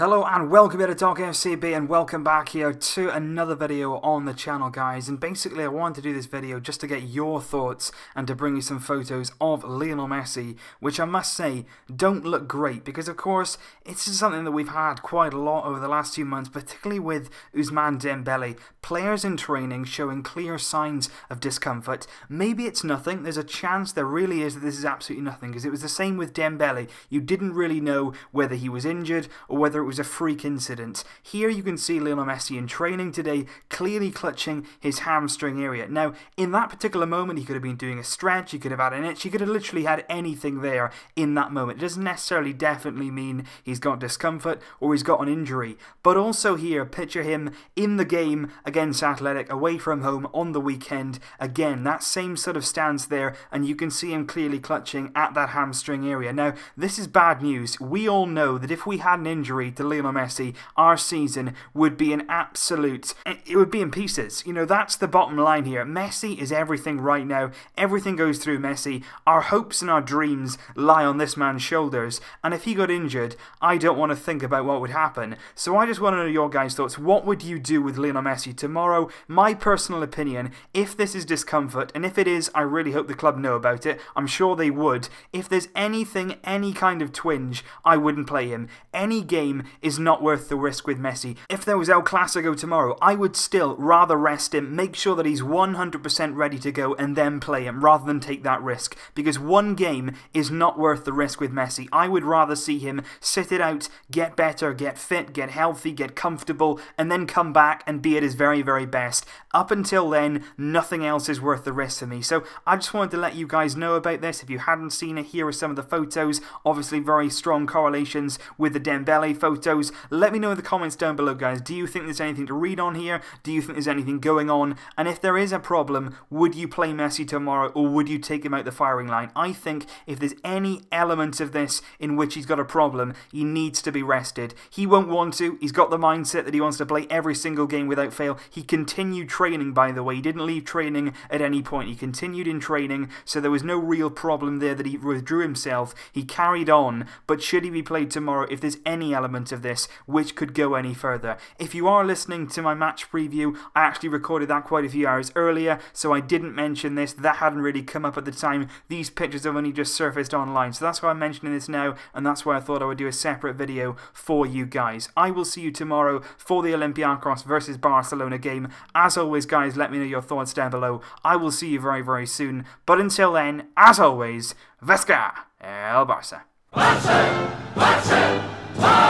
Hello and welcome here to Talk FCB and welcome back here to another video on the channel guys. And basically I wanted to do this video just to get your thoughts and to bring you some photos of Lionel Messi which I must say don't look great because of course it's something that we've had quite a lot over the last few months particularly with Ousmane Dembele players in training showing clear signs of discomfort. Maybe it's nothing. There's a chance there really is that this is absolutely nothing because it was the same with Dembele you didn't really know whether he was injured or whether it was a freak incident. Here you can see Lionel Messi in training today, clearly clutching his hamstring area. Now, in that particular moment, he could have been doing a stretch, he could have had an itch, he could have literally had anything there in that moment. It doesn't necessarily definitely mean he's got discomfort or he's got an injury. But also here, picture him in the game against Athletic, away from home on the weekend. Again, that same sort of stance there, and you can see him clearly clutching at that hamstring area. Now, this is bad news. We all know that if we had an injury to Lionel Messi, our season would be an absolute. It would be in pieces. You know, that's the bottom line here. Messi is everything right now. Everything goes through Messi. Our hopes and our dreams lie on this man's shoulders. And if he got injured, I don't want to think about what would happen. So I just want to know your guys' thoughts. What would you do with Lionel Messi tomorrow? My personal opinion, if this is discomfort, and if it is, I really hope the club know about it. I'm sure they would. If there's anything, any kind of twinge, I wouldn't play him. Any game is not worth the risk with Messi. If there was El Clasico tomorrow, I would still rather rest him, make sure that he's 100% ready to go, and then play him rather than take that risk. Because one game is not worth the risk with Messi. I would rather see him sit it out, get better, get fit, get healthy, get comfortable, and then come back and be at his very, very best. Up until then, nothing else is worth the risk for me. So I just wanted to let you guys know about this. If you hadn't seen it, here are some of the photos. Obviously, very strong correlations with the Dembele photo photos. Let me know in the comments down below, guys. Do you think there's anything to read on here? Do you think there's anything going on? And if there is a problem, would you play Messi tomorrow or would you take him out the firing line? I think if there's any element of this in which he's got a problem, he needs to be rested. He won't want to. He's got the mindset that he wants to play every single game without fail. He continued training, by the way. He didn't leave training at any point. He continued in training, so there was no real problem there that he withdrew himself. He carried on, but should he be played tomorrow, if there's any element of of this which could go any further. If you are listening to my match preview, I actually recorded that quite a few hours earlier, so I didn't mention this. That hadn't really come up at the time. These pictures have only just surfaced online, so that's why I'm mentioning this now, and that's why I thought I would do a separate video for you guys. I will see you tomorrow for the Olympiacos versus Barcelona game. As always, guys, let me know your thoughts down below. I will see you very, very soon. But until then, as always, Visca El Barça. Barça!